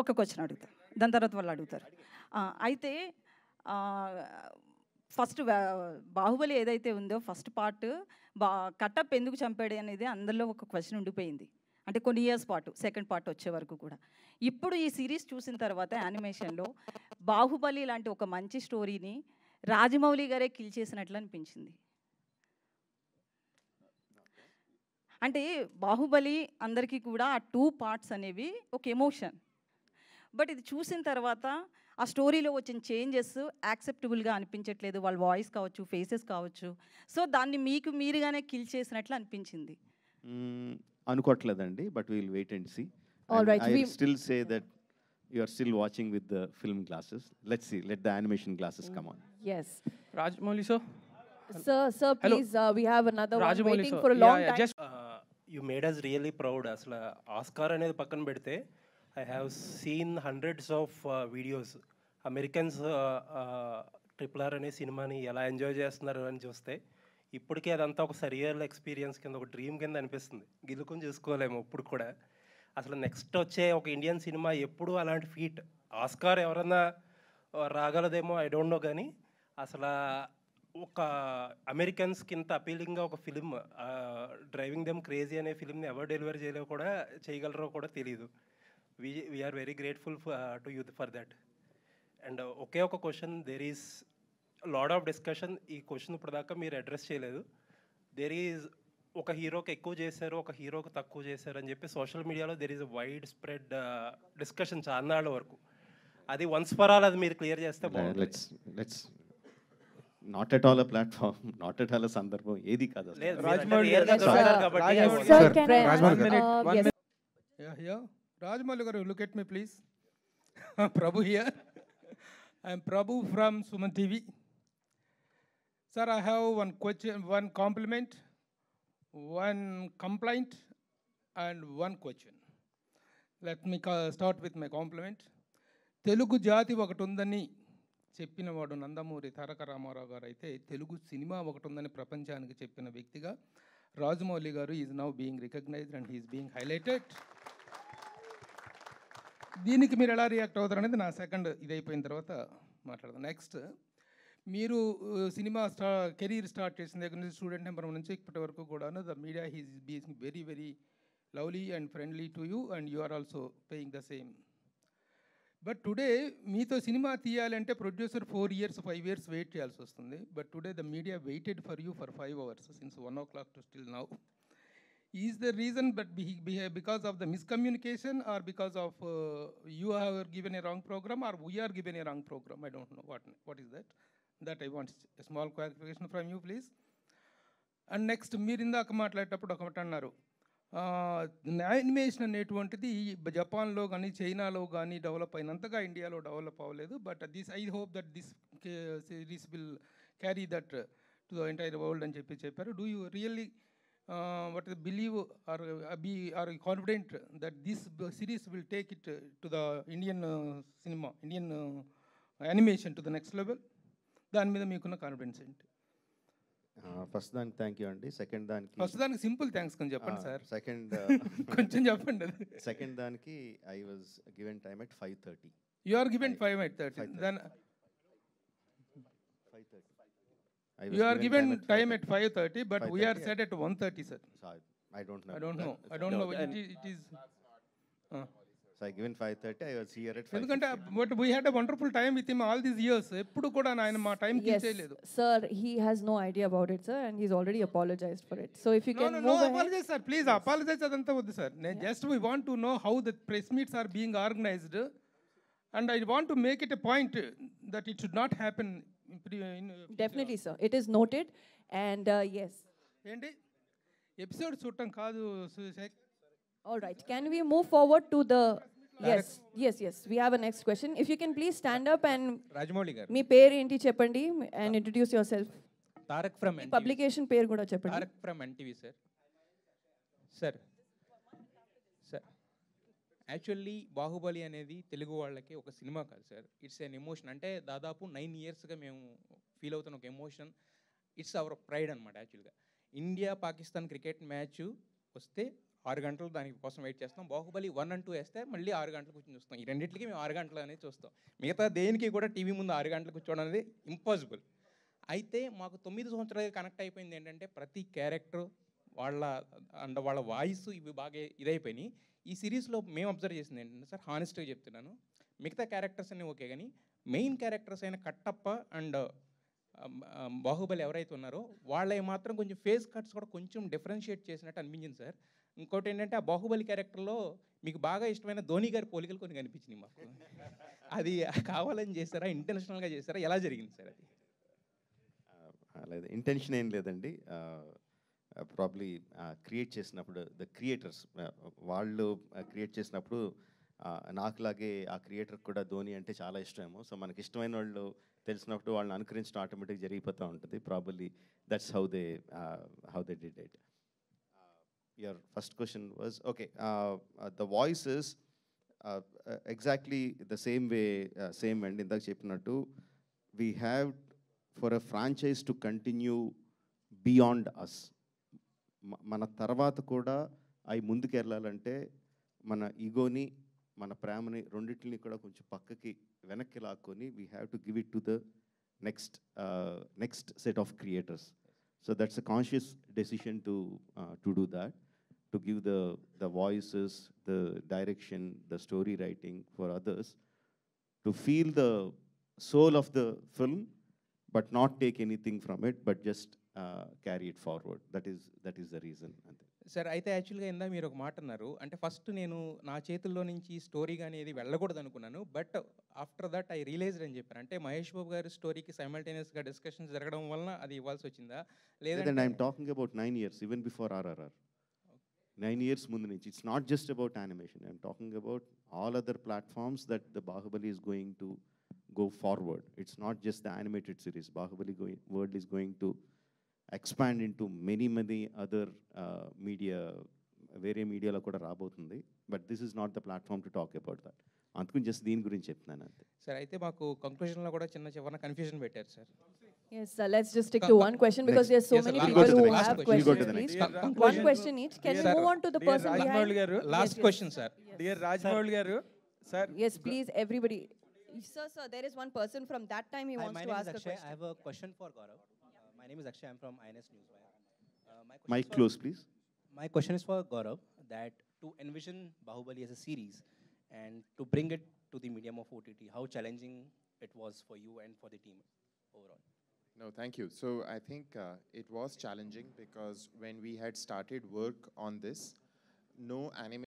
ఒక క్వశ్చన్ అడుగుతారు. దాని తర్వాత వాళ్ళు అడుగుతారు. అయితే ఫస్ట్ బాహుబలి ఏదైతే ఉందో ఫస్ట్ పార్ట్ బా కట్టప్ ఎందుకు చంపాడు అనేది అందరిలో ఒక క్వశ్చన్ ఉండిపోయింది. అంటే కొన్ని ఇయర్స్ పాటు సెకండ్ పార్ట్ వచ్చే వరకు కూడా. ఇప్పుడు ఈ సిరీస్ చూసిన తర్వాత యానిమేషన్లో బాహుబలి లాంటి ఒక మంచి స్టోరీని రాజమౌళి గారే కిల్ చేసినట్లు అనిపించింది. అంటే బాహుబలి అందరికీ కూడా ఆ టూ పార్ట్స్ అనేవి ఒక ఎమోషన్ బట్ ఇది చూసిన తర్వాత ఆ స్టోరీలో వచ్చిన చేంజెస్ యాక్సెప్టబుల్గా అనిపించట్లేదు వాళ్ళ వాయిస్ కావచ్చు ఫేసెస్ కావచ్చు సో దాన్ని మీకు మీరుగానే కిల్ చేసినట్లు అనిపించింది అనుకోవట్లేదండి but will wait and see still say that you are still watching with the film glasses let's see let the animation glasses come on Yes. Rajmouli sir. Sir, sir, Hello. please, uh, we have another one Rajmouli waiting sir. for a Yeah, long yeah, time. Just you made us really proud అసలు Oscar అనేది పక్కన పెడితే I have seen hundreds of videos Americans triple R అనే సినిమాని ఎలా enjoy చేస్తున్నారు అని చూస్తే ఇప్పటికే అదంతా ఒక సరియల్ ఎక్స్పీరియన్స్ కింద ఒక డ్రీమ్ కింద అనిపిస్తుంది. గిలుకుని చూసుకోలేము ఇప్పుడు కూడా. అసలు నెక్స్ట్ వచ్చే ఒక ఇండియన్ సినిమా ఎప్పుడు అలాంటి ఫీట్ ఆస్కార్ ఎవరన్నా రాగలదేమో? ఐ డోంట్ నో కానీ అసలు ఒక అమెరికన్స్కి ఇంత అపీలింగ్గా ఒక ఫిలిం డ్రైవింగ్ దెమ్ క్రేజీ అనే ఫిలింని ఎవరు డెలివరీ చేయలేవు కూడా చేయగలరో కూడా తెలియదు we we are very grateful to youth for that and ఒకే ఒక question there is lot of discussion ఈ క్వశ్చన్ ఇప్పటిదాకా మీరు అడ్రస్ చేయలేదు. దెర్ ఈజ్ ఒక హీరోకి ఎక్కువ చేశారు ఒక హీరోకి తక్కువ చేశారు అని చెప్పి సోషల్ మీడియాలో there is wide spread discussion చాలా వరకు. అది వన్స్ ఫర్ ఆల్ అది మీరు క్లియర్ చేస్తే not at all a platform not at all a సందర్భం ఏది కాదు Rajamouli garu look at me please Prabhu here I'm Prabhu from Suman TV sir I have one question one compliment one complaint and one question let me start with my compliment Telugu జాతి ఒకటి ఉందని చెప్పిన వాడు నందమూరి తారక రామారావు గారు అయితే Telugu cinema ఒకటి ఉందని ప్రపంచానికి చెప్పిన వ్యక్తిగా Rajamouli garu is now being recognized and he is being highlighted దీనికి మీరు ఎలా రియాక్ట్ అవుతారు అనేది నా సెకండ్ ఇది అయిపోయిన తర్వాత మాట్లాడదాం. నెక్స్ట్ మీరు సినిమా స్టా కెరీర్ స్టార్ట్ చేసిన దగ్గర నుంచి స్టూడెంట్ నెంబర్ నుంచి ఇప్పటి వరకు కూడా the media he's being very very lovely and friendly to you and you are also paying the same. But today మీతో సినిమా తీయాలంటే producer four years five years wait చేయాల్సి వస్తుంది. But today the media waited for you for five hours. Since one o'clock to still now is the reason the because or because miscommunication or because of you a wrong a wrong we are given a a wrong program I know. What what is that? That that I want small clarification from you please and next మీరు ఇందాక మాట్లాడేటప్పుడు ఒకటి అన్నారు. Animation అనేటువంటిది జపాన్లో కానీ చైనాలో కానీ డెవలప్ అయినంతగా ఇండియాలో డెవలప్ అవ్వలేదు. But this I hope that this series will carry that to the entire world అని చెప్పి చెప్పారు. Do you really what I believe or uh, be are confident that this series will take it uh, to the Indian uh, cinema, Indian uh, animation to the next level. దాని మీద మీకున్న confidence ఏంటి first దానికి thank you అండి second దానికి first దానికి simple thanks కొంచెం చెప్పండి సార్ సెకండ్ కొంచెం చెప్పండి అది సెకండ్ దానికి I was given time at five thirty you are given five eight thirty 5:30. Then five thirty you are given time at five thirty but we're 5:30. Set at one thirty sir I don't know I don't know I don't know it is so I given five thirty I was here at ఎందుకంటే but we had a wonderful time with him all these years ఎప్పుడు కూడా ఆయన మా time yes, చేయలేదు sir, he has no idea about it, sir, and he's already apologized for it. So if you No, can no, move no ahead. apologize, sir. Please apologize అదంతా వద్దు sir నేను just we want to know how the press meets are being organized and I want to make it a point that it should not happen Definitely, sir. It is noted, and uh, yes. ఏంటి episode చూడటం కాదు All right. Can we move forward to the? Yes, yes, yes. We have a next question. If you can please stand up and Rajamouli garu మీ పేరు ఏంటి చెప్పండి and introduce yourself. Tarak from publication పేరు కూడా చెప్పండి Tarak from NTV sir sir sir actually Baahubali అనేది తెలుగు వాళ్ళకి ఒక సినిమా కాదు సార్. ఇట్స్ ఎన్ ఎమోషన్ అంటే దాదాపు నైన్ ఇయర్స్గా మేము ఫీల్ అవుతున్న ఒక ఎమోషన్ ఇట్స్ అవర్ ప్రైడ్ అనమాట యాక్చువల్గా. ఇండియా పాకిస్తాన్ క్రికెట్ మ్యాచ్ వస్తే ఆరు గంటలు దానికి కోసం వెయిట్ చేస్తాం. బాహుబలి వన్ అండ్ టూ వేస్తే మళ్ళీ ఆరు గంటలు కూర్చొని చూస్తాం. ఈ రెండింటికి మేము ఆరు గంటలు అనేది చూస్తాం. మిగతా దేనికి కూడా టీవీ ముందు ఆరు గంటలు కూర్చోవడం అనేది ఇంపాసిబుల్ అయితే మాకు తొమ్మిది సంవత్సరాలు కనెక్ట్ అయిపోయింది ఏంటంటే ప్రతి క్యారెక్టర్ వాళ్ళ అండ్ వాళ్ళ వాయిస్ ఇవి బాగా ఇదైపోయినాయి. ఈ సిరీస్లో మేము అబ్జర్వ్ చేసింది ఏంటంటే సార్ హానెస్ట్గా చెప్తున్నాను. మిగతా క్యారెక్టర్స్ అన్నీ ఓకే కానీ మెయిన్ క్యారెక్టర్స్ అయిన కట్టప్ప అండ్ బాహుబలి ఎవరైతే ఉన్నారో వాళ్ళవి మాత్రం కొంచెం ఫేస్ కట్స్ కూడా కొంచెం డిఫరెన్షియేట్ చేసినట్టు అనిపించింది సార్. ఇంకోటి ఏంటంటే ఆ బాహుబలి క్యారెక్టర్లో మీకు బాగా ఇష్టమైన ధోని గారి పోలికలు కొన్ని కనిపించినాయి మాకు. అది కావాలని చేశారా ఇంటెన్షనల్గా చేశారా ఎలా జరిగింది సార్ అది? లేదు ఇంటెన్షన్ ఏం లేదండి. Uh, ప్రాబ్లీ క్రియేట్ uh, చేసినప్పుడు ద క్రియేటర్స్ uh, వాళ్ళు క్రియేట్ చేసినప్పుడు నాకులాగే ఆ క్రియేటర్ కూడా ధోని అంటే చాలా ఇష్టము సో మనకి ఇష్టమైన వాళ్ళు తెలిసినప్పుడు వాళ్ళని అనుకరించడం ఆటోమేటిక్ జరిగిపోతూ ఉంటుంది. Probably that's how they how they did it your first question was okay the voice is exactly the same way same and ఇందాక చెప్పినట్టు we have for a franchise to continue beyond us మన తర్వాత కూడా అవి ముందుకు వెళ్ళాలంటే మన ఈగోని మన ప్రేమని రెండింటిని కూడా కొంచెం పక్కకి వెనక్కి లాక్కొని we have to give it to the next next set of creators so that's a conscious decision to to do that to give the the voices the direction the story writing for others to feel the soul of the film but not take anything from it but just carry it forward. That is that is the reason. అంతే. Sir అయితే యాక్చువల్గా ఇందా మీరు ఒక మాట అన్నారు. అంటే first నేను నా చేతుల్లో నుంచి స్టోరీ కానీ ఏది వెళ్ళకూడదు అనుకున్నాను. But after that I realized అని చెప్పాను అంటే మహేష్ బాబు గారి స్టోరీకి సైమల్టేనియస్గా డిస్కషన్స్ జరగడం వలన అది ఇవ్వాల్సి వచ్చిందా? లేదంటే I'm talking about nine years even before RRR nine years ముందు నుంచి. It's not just about animation I'm talking about all other platforms that the Baahubali is going to go forward. It's not just the animated series. Bahubali going, world is going to expand into many, many other uh, media, వేరే మీడియాలో కూడా రాబోతుంది but this is not the platform to talk about that అందుకని just దీని గురించి చెప్తున్నాను అంతే sir అయితే మాకు కంక్లూజన్లో కూడా చిన్న చివరన కన్ఫ్యూజన్ పెట్టారు sir Yes, sir. Let's just stick to one question because next. there's so Yes, sir. many people who have question. We'll go questions. to the next question. One question each. Can we Sir, move on to the dear person behind? garu, last Yes, yes. Question sir dear Rajamouli garu sir Yes, please, everybody. Sir, sir, there is one person from that time he Hi, wants my to name ask is a Akshay. I question. have a question for Gaurav. My name is Akshay. I'm from INS Newswire. Uh, my Mike, for, close, please. My question is for Gaurav that to envision Bahubali as a series and to bring it to the medium of OTT, how challenging it was for you and for the team overall? No, thank you. So I think uh, it was challenging because when we had started work on this, no anime.